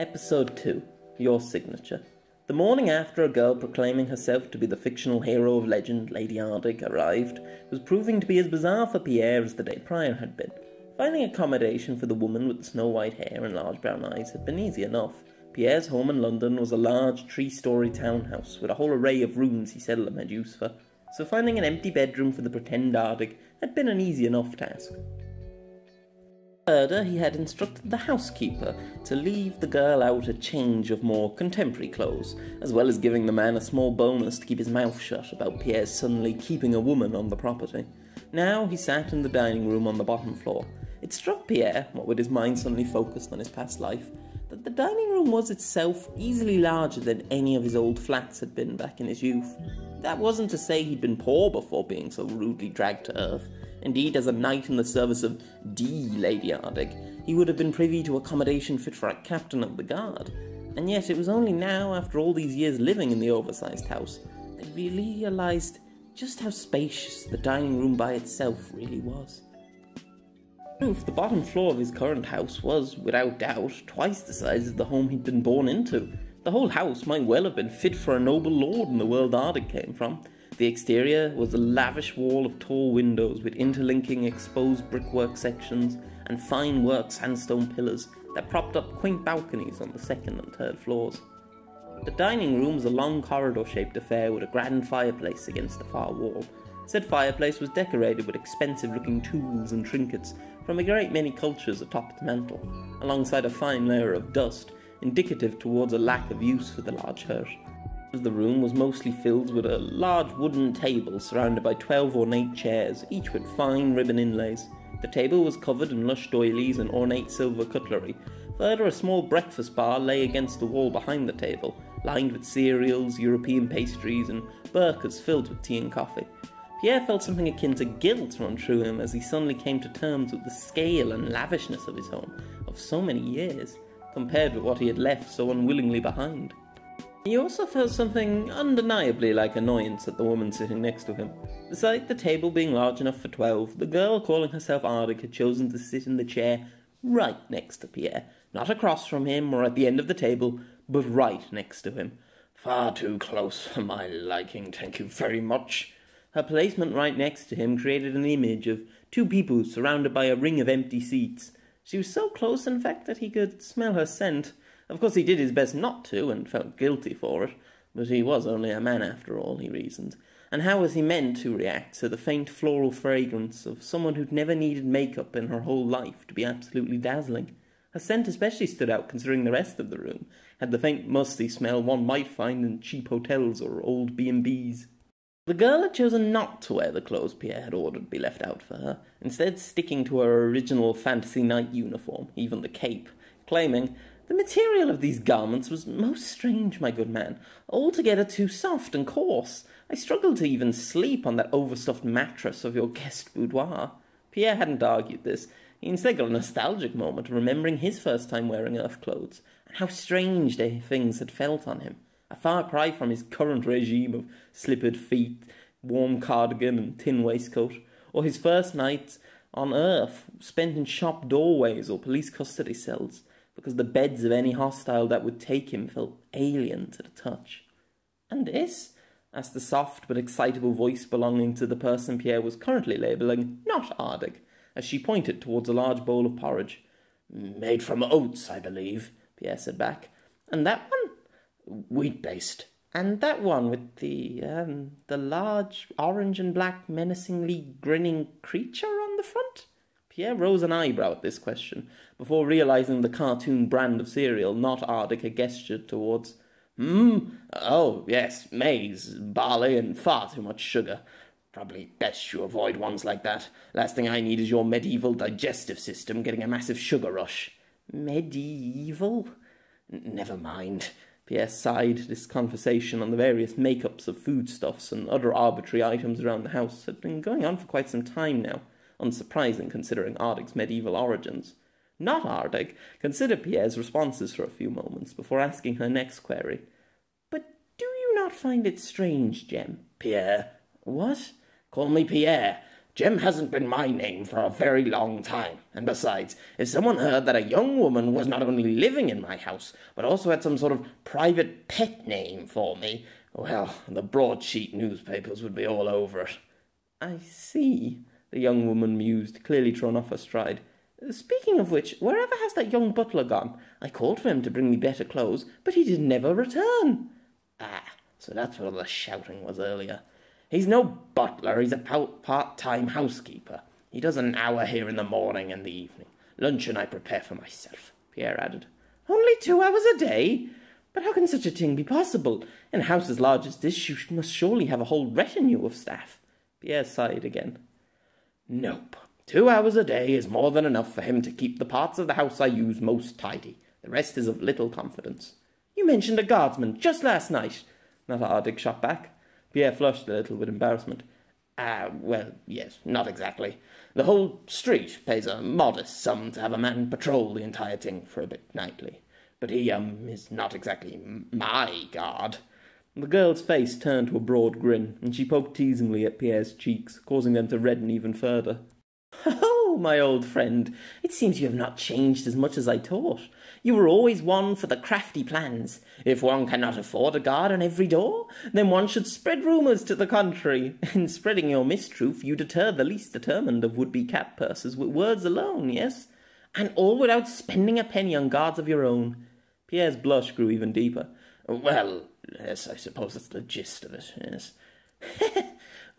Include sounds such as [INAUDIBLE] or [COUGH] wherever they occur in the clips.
Episode 2 Your Signature. The morning after a girl proclaiming herself to be the fictional hero of legend, Lady Ardig, arrived, was proving to be as bizarre for Pierre as the day prior had been. Finding accommodation for the woman with the snow white hair and large brown eyes had been easy enough. Pierre's home in London was a large three story townhouse with a whole array of rooms he seldom had use for, so finding an empty bedroom for the pretend Ardig had been an easy enough task. Further, he had instructed the housekeeper to leave the girl out a change of more contemporary clothes, as well as giving the man a small bonus to keep his mouth shut about Pierre's suddenly keeping a woman on the property. Now he sat in the dining room on the bottom floor. It struck Pierre, what with his mind suddenly focused on his past life, that the dining room was itself easily larger than any of his old flats had been back in his youth. That wasn't to say he'd been poor before being so rudely dragged to earth. Indeed, as a knight in the service of D. Lady Ardig, he would have been privy to accommodation fit for a captain of the guard. And yet it was only now, after all these years living in the oversized house, that he realized just how spacious the dining room by itself really was. Proof, the bottom floor of his current house was, without doubt, twice the size of the home he'd been born into. The whole house might well have been fit for a noble lord in the world Ardig came from. The exterior was a lavish wall of tall windows with interlinking exposed brickwork sections and fine work sandstone pillars that propped up quaint balconies on the second and third floors. The dining room was a long corridor shaped affair with a grand fireplace against the far wall. Said fireplace was decorated with expensive looking tools and trinkets from a great many cultures atop the mantel, alongside a fine layer of dust, indicative towards a lack of use for the large hearth. The room was mostly filled with a large wooden table surrounded by 12 ornate chairs, each with fine ribbon inlays. The table was covered in lush doilies and ornate silver cutlery. Further, a small breakfast bar lay against the wall behind the table, lined with cereals, European pastries, and burkers filled with tea and coffee. Pierre felt something akin to guilt run through him as he suddenly came to terms with the scale and lavishness of his home of so many years, compared with what he had left so unwillingly behind. He also felt something undeniably like annoyance at the woman sitting next to him. Despite the table being large enough for twelve, the girl calling herself Ardig had chosen to sit in the chair right next to Pierre, not across from him or at the end of the table, but right next to him. Far too close for my liking, thank you very much. Her placement right next to him created an image of two people surrounded by a ring of empty seats. She was so close, in fact, that he could smell her scent. Of course, he did his best not to, and felt guilty for it, but he was only a man after all, he reasoned. And how was he meant to react to the faint floral fragrance of someone who'd never needed makeup in her whole life to be absolutely dazzling? Her scent especially stood out considering the rest of the room had the faint musty smell one might find in cheap hotels or old B&Bs. The girl had chosen not to wear the clothes Pierre had ordered be left out for her, instead sticking to her original fantasy night uniform, even the cape, claiming the material of these garments was most strange, my good man, altogether too soft and coarse. I struggled to even sleep on that overstuffed mattress of your guest boudoir. Pierre hadn't argued this. He instead got a nostalgic moment, remembering his first time wearing earth clothes, and how strange they things had felt on him. A far cry from his current regime of slippered feet, warm cardigan, and tin waistcoat, or his first nights on earth spent in shop doorways or police custody cells because the beds of any hostile that would take him felt alien to the touch. And this? asked the soft but excitable voice belonging to the person Pierre was currently labelling not Ardig, as she pointed towards a large bowl of porridge. Made from oats, I believe, Pierre said back. And that one? Wheat based. And that one with the um, the large orange and black menacingly grinning creature on the front? Pierre rose an eyebrow at this question, before realizing the cartoon brand of cereal not Ardig had gestured towards. Hmm? Oh, yes, maize, barley, and far too much sugar. Probably best you avoid ones like that. Last thing I need is your medieval digestive system getting a massive sugar rush. Medieval? N- never mind. Pierre sighed. This conversation on the various make-ups of foodstuffs and other arbitrary items around the house had been going on for quite some time now unsurprising considering Ardig's medieval origins. Not Ardig considered Pierre's responses for a few moments before asking her next query. But do you not find it strange, Jem? Pierre. What? Call me Pierre. Jem hasn't been my name for a very long time. And besides, if someone heard that a young woman was not only living in my house, but also had some sort of private pet name for me, well, the broadsheet newspapers would be all over it. I see, the young woman mused, clearly thrown off her stride. Speaking of which, wherever has that young butler gone? I called for him to bring me better clothes, but he did never return. Ah, so that's what all the shouting was earlier. He's no butler, he's a part time housekeeper. He does an hour here in the morning and the evening. Luncheon I prepare for myself, Pierre added. Only two hours a day? But how can such a thing be possible? In a house as large as this, you must surely have a whole retinue of staff. Pierre sighed again. Nope. Two hours a day is more than enough for him to keep the parts of the house I use most tidy. The rest is of little confidence. You mentioned a guardsman just last night. Not Ardig shot back. Pierre flushed a little with embarrassment. Ah, well, yes, not exactly. The whole street pays a modest sum to have a man patrol the entire thing for a bit nightly. But he, um, is not exactly my guard. The girl's face turned to a broad grin, and she poked teasingly at Pierre's cheeks, causing them to redden even further. [LAUGHS] Oh, my old friend, it seems you have not changed as much as I thought. You were always one for the crafty plans. If one cannot afford a guard on every door, then one should spread rumours to the contrary. [LAUGHS] In spreading your mistruth, you deter the least determined of would-be cap purses with words alone, yes? And all without spending a penny on guards of your own. Pierre's blush grew even deeper. Well, yes, I suppose that's the gist of it, yes. [LAUGHS]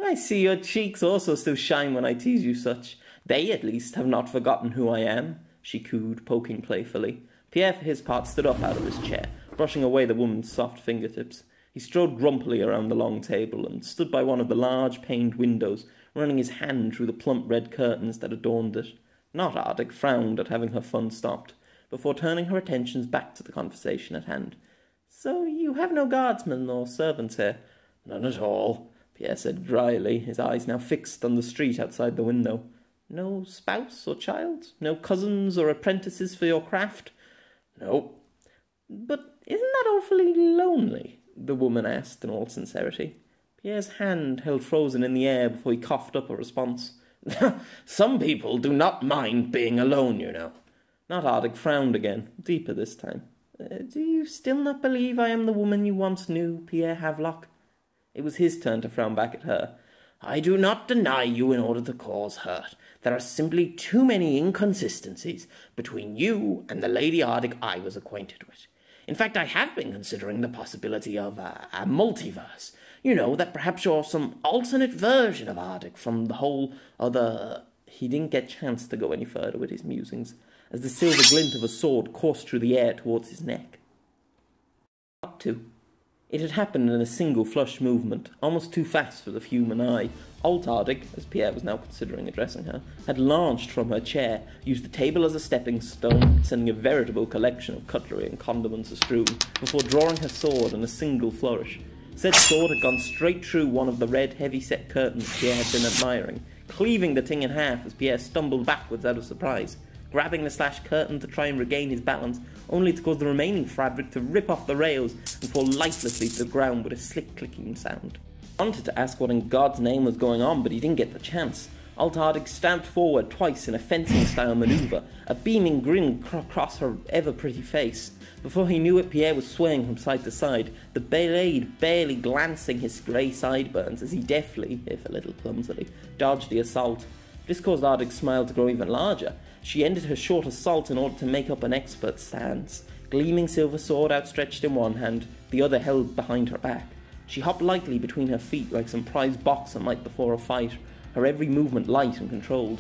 I see your cheeks also still shine when I tease you such. They, at least, have not forgotten who I am, she cooed, poking playfully. Pierre, for his part, stood up out of his chair, brushing away the woman's soft fingertips. He strode grumpily around the long table and stood by one of the large paned windows, running his hand through the plump red curtains that adorned it. Not Ardig frowned at having her fun stopped, before turning her attentions back to the conversation at hand. So you have no guardsmen or servants here? None at all, Pierre said dryly, his eyes now fixed on the street outside the window. No spouse or child? No cousins or apprentices for your craft? No. But isn't that awfully lonely? the woman asked in all sincerity. Pierre's hand held frozen in the air before he coughed up a response. [LAUGHS] Some people do not mind being alone, you know. Not Ardig frowned again, deeper this time. Uh, do you still not believe I am the woman you once knew, Pierre Havelock? It was his turn to frown back at her. I do not deny you in order to cause hurt. There are simply too many inconsistencies between you and the Lady Ardig I was acquainted with. In fact, I have been considering the possibility of a, a multiverse. You know, that perhaps you're some alternate version of Ardig from the whole other. He didn't get chance to go any further with his musings, as the silver glint of a sword coursed through the air towards his neck. Up to. It had happened in a single flush movement, almost too fast for the human eye. Altardig, as Pierre was now considering addressing her, had launched from her chair, used the table as a stepping stone, sending a veritable collection of cutlery and condiments astrew, before drawing her sword in a single flourish. Said sword had gone straight through one of the red, heavy-set curtains Pierre had been admiring, cleaving the thing in half as Pierre stumbled backwards out of surprise grabbing the slash curtain to try and regain his balance, only to cause the remaining fabric to rip off the rails and fall lifelessly to the ground with a slick clicking sound. He wanted to ask what in God's name was going on, but he didn't get the chance. Altardig stamped forward twice in a fencing style maneuver, a beaming grin across her ever pretty face. Before he knew it, Pierre was swaying from side to side, the blade barely glancing his grey sideburns as he deftly, if a little clumsily, dodged the assault. This caused Ardig's smile to grow even larger, she ended her short assault in order to make up an expert stance, gleaming silver sword outstretched in one hand, the other held behind her back. She hopped lightly between her feet like some prize boxer might before a fight, her every movement light and controlled.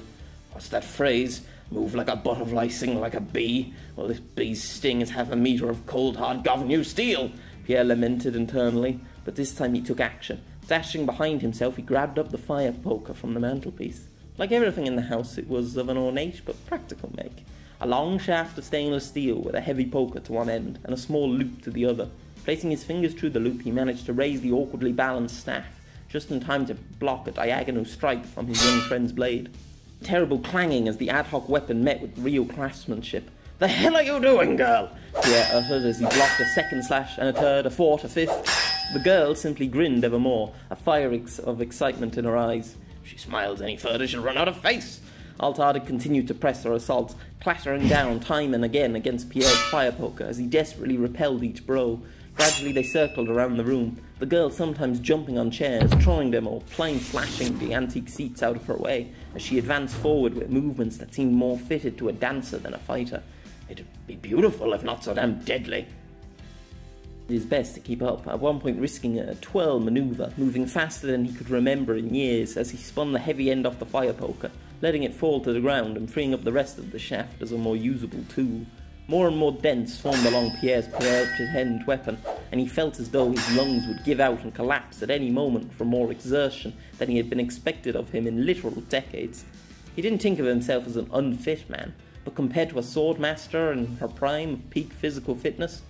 What's that phrase? Move like a butterfly, sing like a bee. Well, this bee's sting is half a metre of cold hard Governor steel. Pierre lamented internally, but this time he took action. Dashing behind himself, he grabbed up the fire poker from the mantelpiece. Like everything in the house, it was of an ornate but practical make. A long shaft of stainless steel with a heavy poker to one end and a small loop to the other. Placing his fingers through the loop, he managed to raise the awkwardly balanced staff, just in time to block a diagonal strike from his young friend's blade. Terrible clanging as the ad hoc weapon met with real craftsmanship. The hell are you doing, girl? Pierre uttered as he blocked a second slash and a third, a fourth, a fifth. The girl simply grinned evermore, a fire of excitement in her eyes. If she smiles any further, she'll run out of face. Altard continued to press her assaults, clattering down time and again against Pierre's fire poker as he desperately repelled each blow. Gradually they circled around the room, the girl sometimes jumping on chairs, throwing them or plain slashing the antique seats out of her way as she advanced forward with movements that seemed more fitted to a dancer than a fighter. It'd be beautiful if not so damn deadly. It is best to keep up, at one point risking a twirl maneuver, moving faster than he could remember in years as he spun the heavy end off the fire poker, letting it fall to the ground and freeing up the rest of the shaft as a more usable tool. More and more dents formed along Pierre's pretend weapon, and he felt as though his lungs would give out and collapse at any moment from more exertion than he had been expected of him in literal decades. He didn't think of himself as an unfit man, but compared to a sword master in her prime peak physical fitness,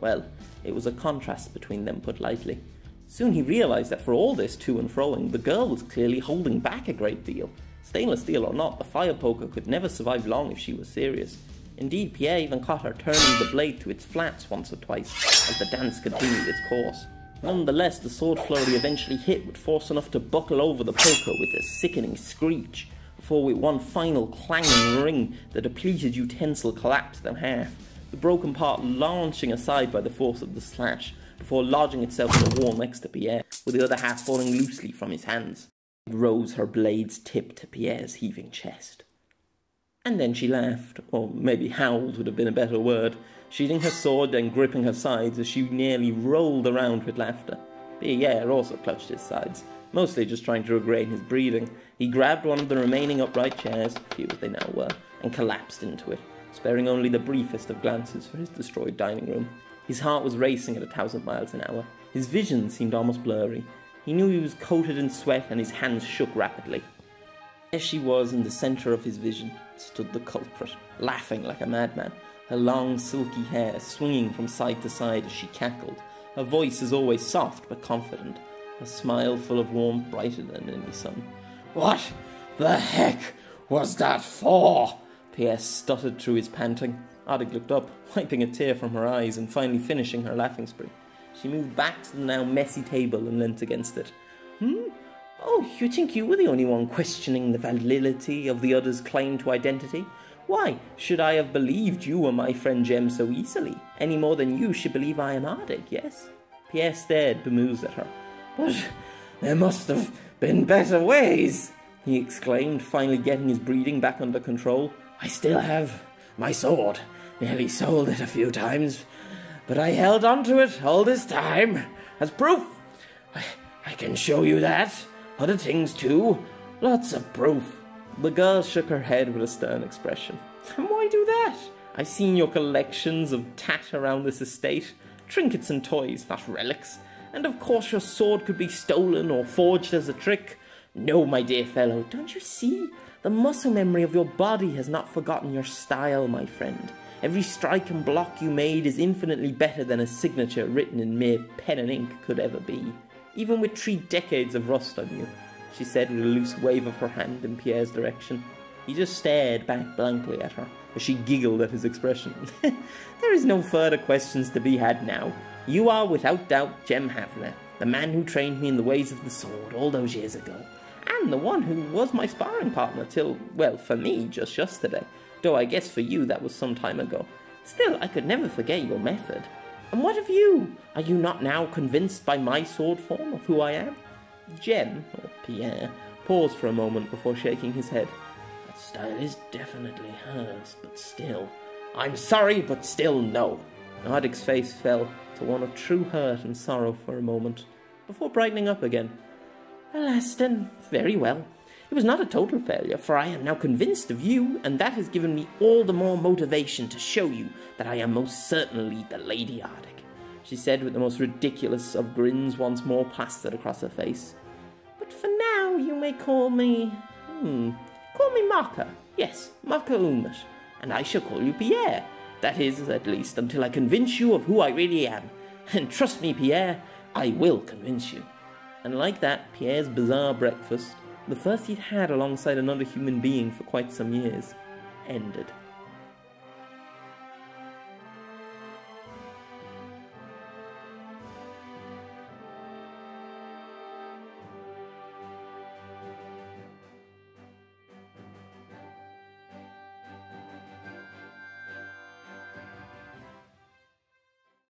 well, it was a contrast between them, put lightly. Soon he realized that for all this to and froing, the girl was clearly holding back a great deal. Stainless steel or not, the fire poker could never survive long if she was serious. Indeed, Pierre even caught her turning the blade to its flats once or twice as the dance continued its course. Nonetheless, the sword flurry eventually hit with force enough to buckle over the poker with a sickening screech, before with one final clanging ring, the depleted utensil collapsed in half, the broken part launching aside by the force of the slash, before lodging itself in the wall next to Pierre, with the other half falling loosely from his hands. It rose her blade's tip to Pierre's heaving chest. And then she laughed, or maybe howled would have been a better word, sheathing her sword and gripping her sides as she nearly rolled around with laughter. Pierre also clutched his sides, mostly just trying to regain his breathing. He grabbed one of the remaining upright chairs, few as they now were, and collapsed into it, sparing only the briefest of glances for his destroyed dining room. His heart was racing at a thousand miles an hour. His vision seemed almost blurry. He knew he was coated in sweat and his hands shook rapidly. There she was in the centre of his vision, stood the culprit, laughing like a madman, her long silky hair swinging from side to side as she cackled, her voice as always soft but confident, her smile full of warmth brighter than any sun. What the heck was that for? Pierre stuttered through his panting. Ardig looked up, wiping a tear from her eyes and finally finishing her laughing spree. She moved back to the now messy table and leant against it. Hmm? Oh, you think you were the only one questioning the validity of the other's claim to identity? Why should I have believed you were my friend Jem so easily, any more than you should believe I am Ardig, yes? Pierre stared, bemused at her. But there must have been better ways, he exclaimed, finally getting his breathing back under control. I still have my sword. Nearly sold it a few times, but I held on to it all this time as proof. I, I can show you that. Other things too. Lots of proof. The girl shook her head with a stern expression. Why do that? I've seen your collections of tat around this estate. Trinkets and toys, not relics. And of course your sword could be stolen or forged as a trick. No, my dear fellow, don't you see? The muscle memory of your body has not forgotten your style, my friend. Every strike and block you made is infinitely better than a signature written in mere pen and ink could ever be even with three decades of rust on you, she said with a loose wave of her hand in Pierre's direction. He just stared back blankly at her as she giggled at his expression. [LAUGHS] there is no further questions to be had now. You are without doubt Jem Havner, the man who trained me in the ways of the sword all those years ago, the one who was my sparring partner till, well, for me, just yesterday, though I guess for you that was some time ago. Still, I could never forget your method. And what of you? Are you not now convinced by my sword form of who I am? Jem, or Pierre, paused for a moment before shaking his head. That style is definitely hers, but still. I'm sorry, but still no. Ardig's face fell to one of true hurt and sorrow for a moment, before brightening up again. Alas, then, very well. It was not a total failure, for I am now convinced of you, and that has given me all the more motivation to show you that I am most certainly the Lady Ardig, she said with the most ridiculous of grins once more plastered across her face. But for now, you may call me. Hmm. Call me Marka. Yes, Marka Umat. And I shall call you Pierre. That is, at least, until I convince you of who I really am. And trust me, Pierre, I will convince you. And like that, Pierre's bizarre breakfast the first he'd had alongside another human being for quite some years, ended.